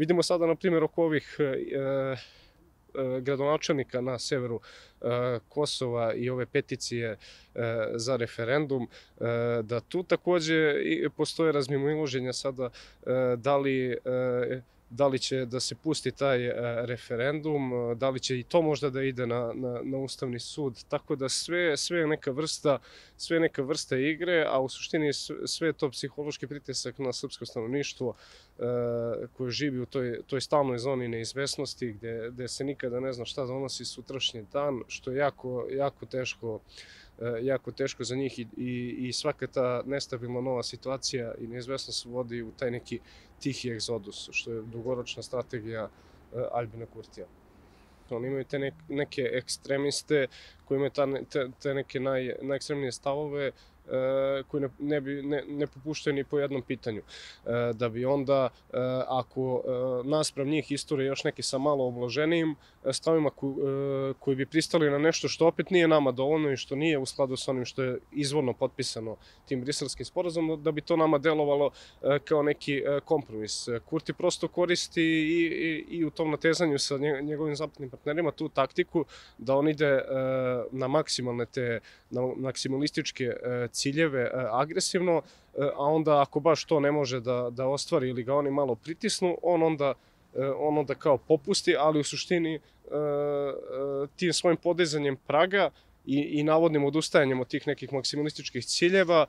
Vidimo sada, na primjer, oko ovih e, e, gradonačelnika na severu e, Kosova i ove peticije e, za referendum, e, da tu takođe postoje razmimoiloženja sada da li da li će da se pusti taj e, referendum, e, da li će i to možda da ide na, na, na Ustavni sud, tako da sve, sve neka vrsta, sve neka vrsta igre, a u suštini sve to psihološki pritisak na srpsko stanovništvo e, koje živi u toj, toj stalnoj zoni neizvesnosti gde, gde se nikada ne zna šta donosi sutrašnji dan, što je jako, jako teško jako teško za njih i, i, i svaka ta nestabilna nova situacija i neizvesnost vodi u taj neki tihi egzodus, što je dugoročna strategija e, Albina Kurtija. Oni imaju te neke ekstremiste koji imaju ta, te, te neke naj, najekstremnije stavove E, koji ne, ne, bi, ne, ne popuštaju ni po jednom pitanju. E, da bi onda, e, ako nasprav njih isture još neki sa malo obloženijim stavima koji bi pristali na nešto što opet nije nama dovoljno i što nije u skladu sa onim što je izvorno potpisano tim briselskim sporazumom, da bi to nama delovalo kao neki kompromis. Kurti prosto koristi i, i, i u tom natezanju sa njegovim zapadnim partnerima tu taktiku da on ide na maksimalne te, na maksimalističke ciljeve e, agresivno, e, a onda ako baš to ne može da, da ostvari ili ga oni malo pritisnu, on onda e, on onda kao popusti, ali u suštini tim svojim podizanjem praga i, i navodnim odustajanjem od tih nekih maksimalističkih ciljeva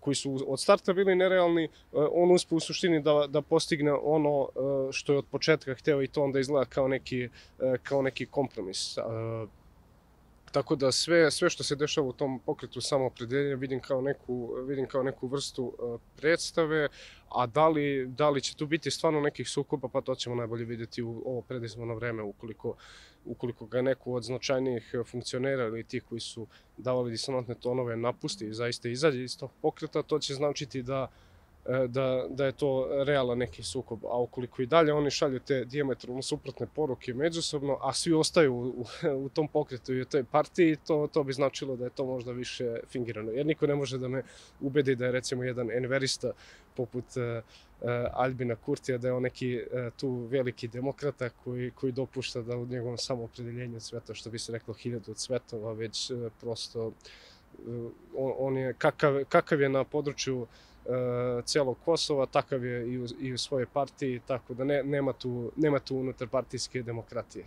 koji su od starta bili nerealni, on uspe u suštini da, da postigne ono što je od početka hteo i to onda izgleda kao neki, kao neki kompromis. Tako da sve, sve što se dešava u tom pokretu samoopredeljenja vidim kao neku, vidim kao neku vrstu uh, predstave, a da li, da li će tu biti stvarno nekih sukoba, pa to ćemo najbolje videti u ovo predizmano vreme, ukoliko, ukoliko ga neku od značajnijih funkcionera ili tih koji su davali disonantne tonove napusti i zaista izađe iz tog pokreta, to će značiti da E, da, da je to realan neki sukob, a ukoliko i dalje oni šalju te diametralno suprotne poruke međusobno, a svi ostaju u, u, tom pokretu i u toj partiji, to, to bi značilo da je to možda više fingirano. Jer niko ne može da me ubedi da je recimo jedan enverista poput uh, Albina Kurtija, da je on neki uh, tu veliki demokrata koji, koji dopušta da u njegovom samoopredeljenju sveta, što bi se reklo hiljadu od svetova, već uh, prosto uh, on, on je, kakav, kakav je na području E, celog Kosova, takav je i u, i u svojoj partiji, tako da ne, nema, tu, nema tu unutar partijske demokratije.